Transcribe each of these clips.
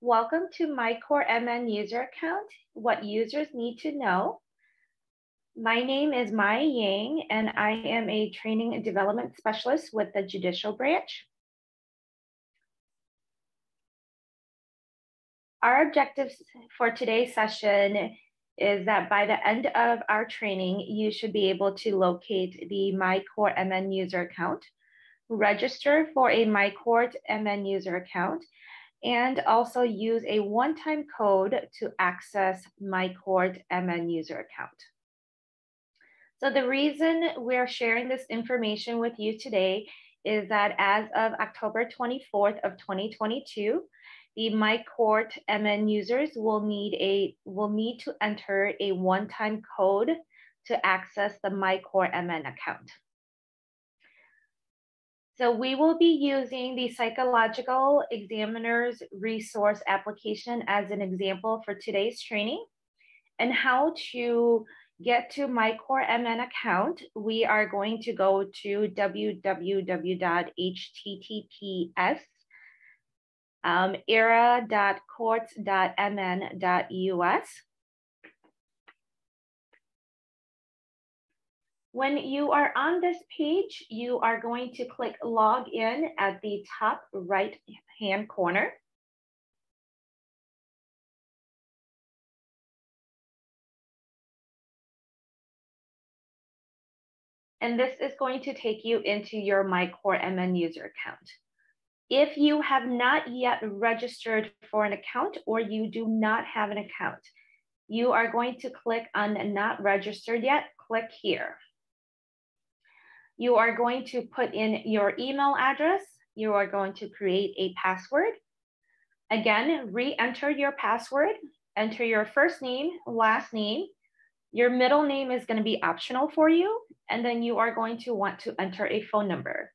Welcome to MyCore MN user account, what users need to know. My name is Mai Yang, and I am a training and development specialist with the judicial branch. Our objectives for today's session is that by the end of our training, you should be able to locate the MyCourtMN user account, register for a MyCore MN user account, and also use a one-time code to access MyCore MN user account. So the reason we're sharing this information with you today is that as of October 24th of 2022, the MyCore MN users will need a will need to enter a one-time code to access the MyCourtMN account. So we will be using the psychological examiner's resource application as an example for today's training and how to get to MyCourtMN account, we are going to go to www.https um, era.courts.mn.us. When you are on this page, you are going to click log in at the top right hand corner. And this is going to take you into your MyCourtMN user account. If you have not yet registered for an account or you do not have an account, you are going to click on not registered yet, click here. You are going to put in your email address. You are going to create a password. Again, re-enter your password, enter your first name, last name. Your middle name is gonna be optional for you. And then you are going to want to enter a phone number.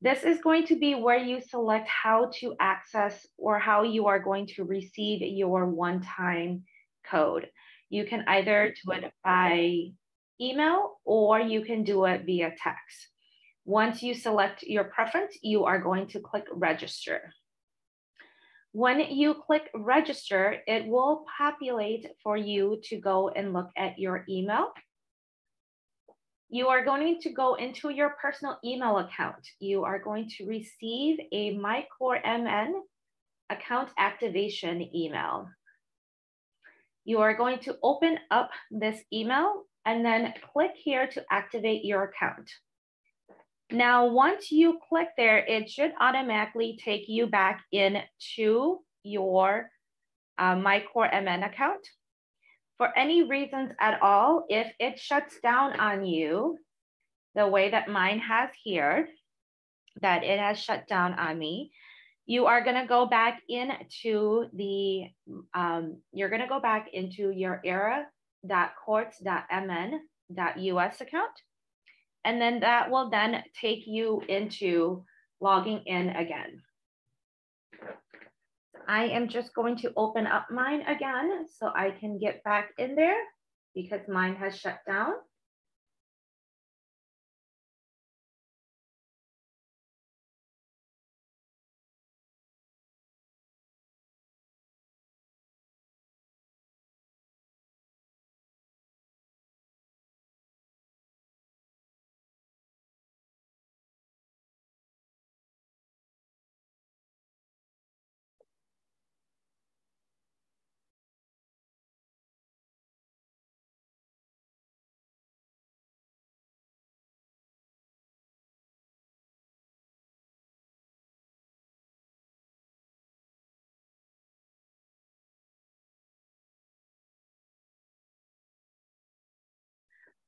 This is going to be where you select how to access or how you are going to receive your one-time code. You can either do it by email or you can do it via text. Once you select your preference, you are going to click register. When you click register, it will populate for you to go and look at your email. You are going to go into your personal email account. You are going to receive a MyCourtMN account activation email. You are going to open up this email and then click here to activate your account. Now, once you click there, it should automatically take you back into your uh, MyCore MN account. For any reasons at all, if it shuts down on you, the way that mine has here, that it has shut down on me, you are gonna go back into the, um, you're gonna go back into your era.courts.mn.us account. And then that will then take you into logging in again. I am just going to open up mine again so I can get back in there because mine has shut down.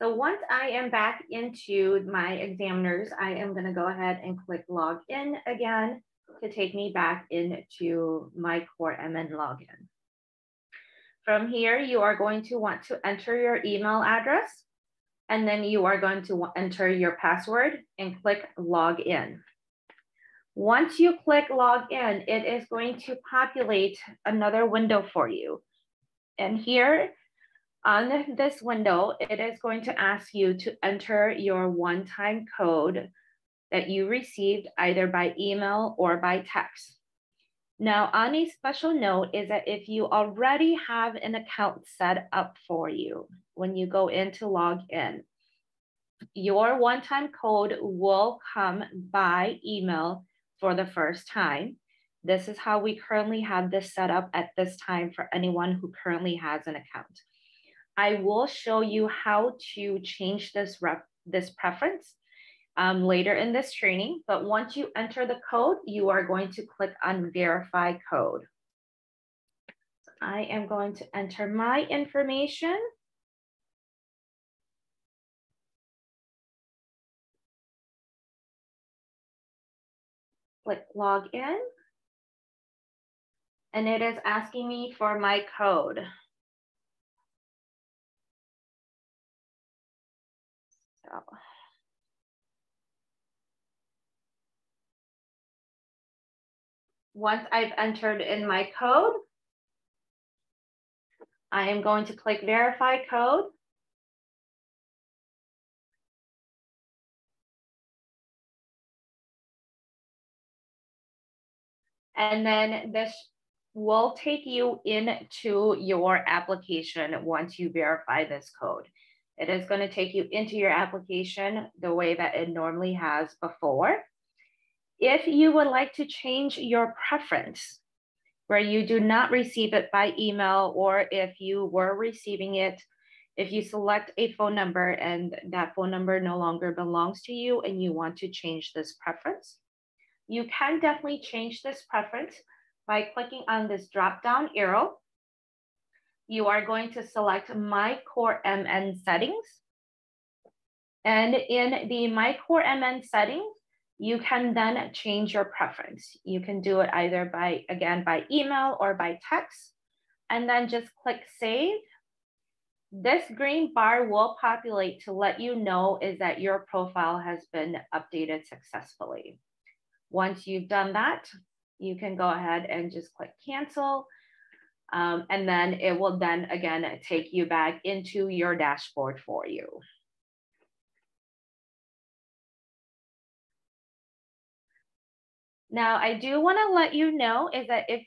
So once I am back into my examiners, I am gonna go ahead and click log in again to take me back into my core MN login. From here, you are going to want to enter your email address and then you are going to enter your password and click log in. Once you click log in, it is going to populate another window for you. And here on this window, it is going to ask you to enter your one-time code that you received either by email or by text. Now, on a special note is that if you already have an account set up for you, when you go in to log in, your one-time code will come by email for the first time. This is how we currently have this set up at this time for anyone who currently has an account. I will show you how to change this, this preference um, later in this training, but once you enter the code, you are going to click on verify code. I am going to enter my information. Click log in and it is asking me for my code. Once I've entered in my code, I am going to click verify code. And then this will take you into your application once you verify this code. It is going to take you into your application the way that it normally has before. If you would like to change your preference where you do not receive it by email, or if you were receiving it, if you select a phone number and that phone number no longer belongs to you and you want to change this preference, you can definitely change this preference by clicking on this drop down arrow. You are going to select MyCourtMN settings. And in the My Core MN settings, you can then change your preference. You can do it either by, again, by email or by text, and then just click save. This green bar will populate to let you know is that your profile has been updated successfully. Once you've done that, you can go ahead and just click cancel. Um, and then it will then again take you back into your dashboard for you. Now, I do want to let you know is that if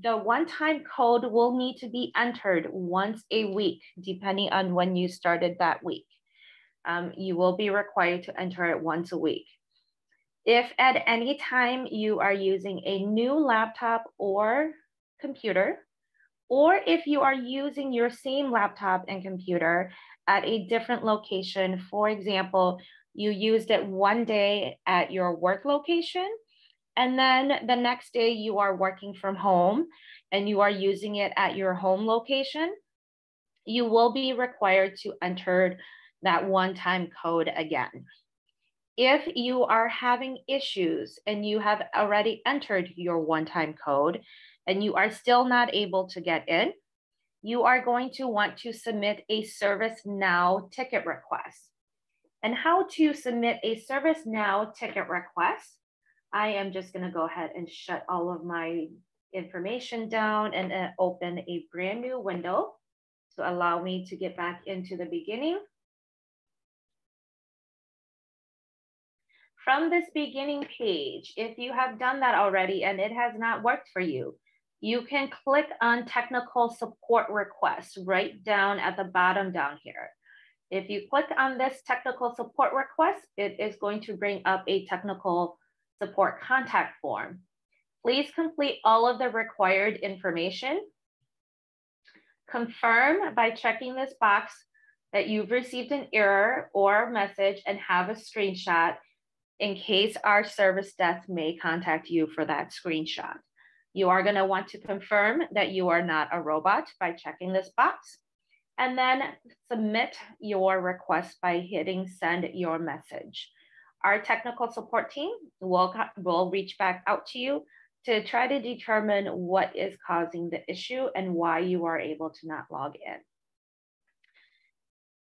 the one-time code will need to be entered once a week, depending on when you started that week. Um, you will be required to enter it once a week. If at any time you are using a new laptop or computer, or if you are using your same laptop and computer at a different location, for example, you used it one day at your work location, and then the next day you are working from home and you are using it at your home location, you will be required to enter that one-time code again. If you are having issues and you have already entered your one-time code and you are still not able to get in, you are going to want to submit a ServiceNow ticket request. And how to submit a ServiceNow ticket request I am just gonna go ahead and shut all of my information down and uh, open a brand new window to allow me to get back into the beginning. From this beginning page, if you have done that already and it has not worked for you, you can click on technical support requests right down at the bottom down here. If you click on this technical support request, it is going to bring up a technical support contact form. Please complete all of the required information. Confirm by checking this box that you've received an error or message and have a screenshot in case our service desk may contact you for that screenshot. You are gonna want to confirm that you are not a robot by checking this box and then submit your request by hitting send your message. Our technical support team will, will reach back out to you to try to determine what is causing the issue and why you are able to not log in.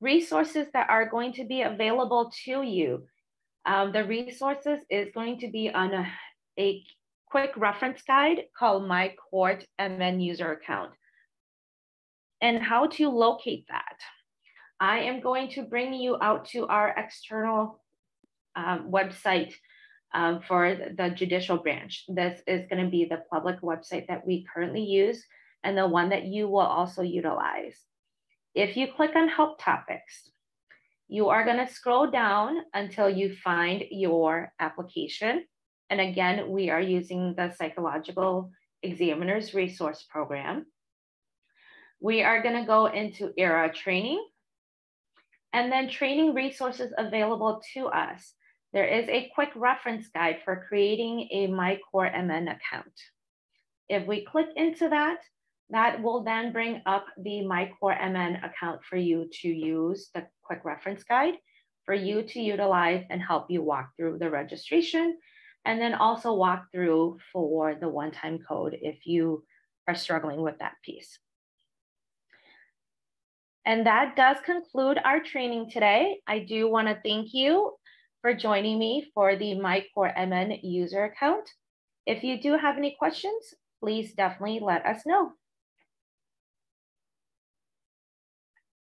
Resources that are going to be available to you. Um, the resources is going to be on a, a quick reference guide called My Court MN User Account and how to locate that. I am going to bring you out to our external um, website um, for the judicial branch. This is going to be the public website that we currently use and the one that you will also utilize. If you click on help topics, you are going to scroll down until you find your application. And again, we are using the Psychological Examiners Resource Program. We are going to go into ERA training and then training resources available to us. There is a quick reference guide for creating a MyCourtMN account. If we click into that, that will then bring up the MyCourtMN account for you to use the quick reference guide for you to utilize and help you walk through the registration and then also walk through for the one-time code if you are struggling with that piece. And that does conclude our training today. I do wanna thank you for joining me for the MyCourtMN user account. If you do have any questions, please definitely let us know.